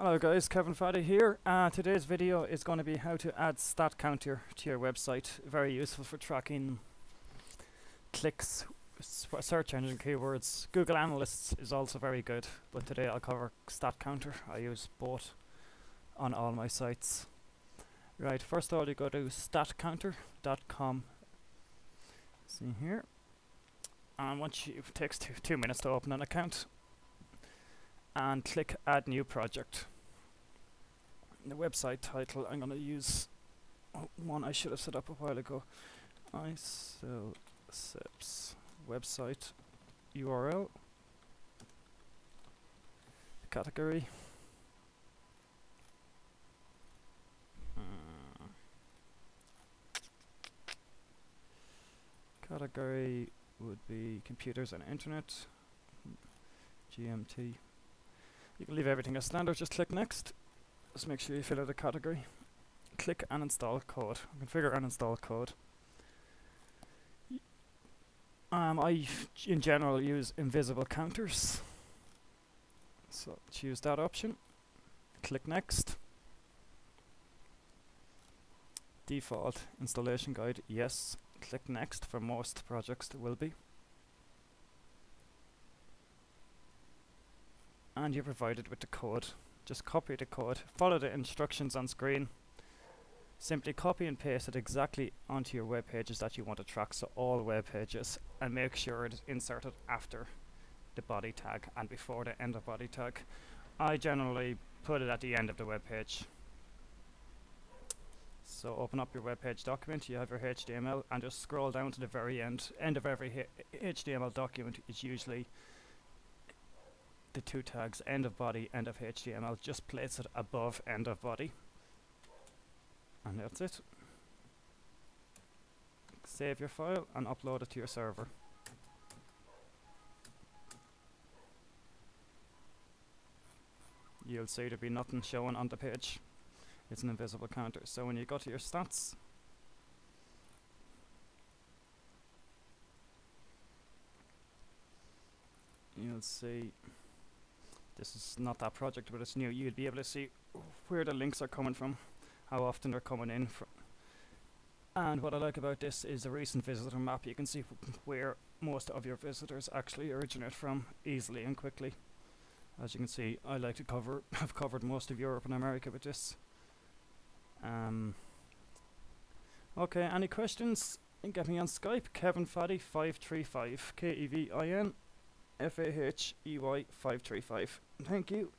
Hello guys, Kevin Fahey here. Uh, today's video is going to be how to add stat counter to your website. Very useful for tracking clicks, search engine keywords. Google Analytics is also very good, but today I'll cover stat counter. I use both on all my sites. Right, first of all you go to statcounter.com. See here. And once you, it takes two, two minutes to open an account and click add new project. The website title I'm going to use one I should have set up a while ago. ISOCEPS website URL category. Uh, category would be computers and internet. GMT you can leave everything as standard, just click next. Just make sure you fill out a category. Click and install code. Configure and install code. Um, I, in general, use invisible counters. So choose that option. Click next. Default installation guide, yes. Click next for most projects there will be. And you're provided with the code. Just copy the code, follow the instructions on screen. Simply copy and paste it exactly onto your web pages that you want to track, so all web pages, and make sure it's inserted after the body tag and before the end of body tag. I generally put it at the end of the web page. So open up your web page document, you have your HTML, and just scroll down to the very end. End of every HTML document is usually the two tags end of body, end of HTML, just place it above end of body. And that's it. Save your file and upload it to your server. You'll see there'll be nothing showing on the page. It's an invisible counter. So when you go to your stats, you'll see this is not that project, but it's new. You'd be able to see where the links are coming from, how often they're coming in from. And what I like about this is the recent visitor map. You can see where most of your visitors actually originate from easily and quickly. As you can see, I like to cover, I've covered most of Europe and America with this. Um, okay, any questions? Get me on Skype, Kevin Fahey 535 K E V I N F A H E Y 535. Thank you.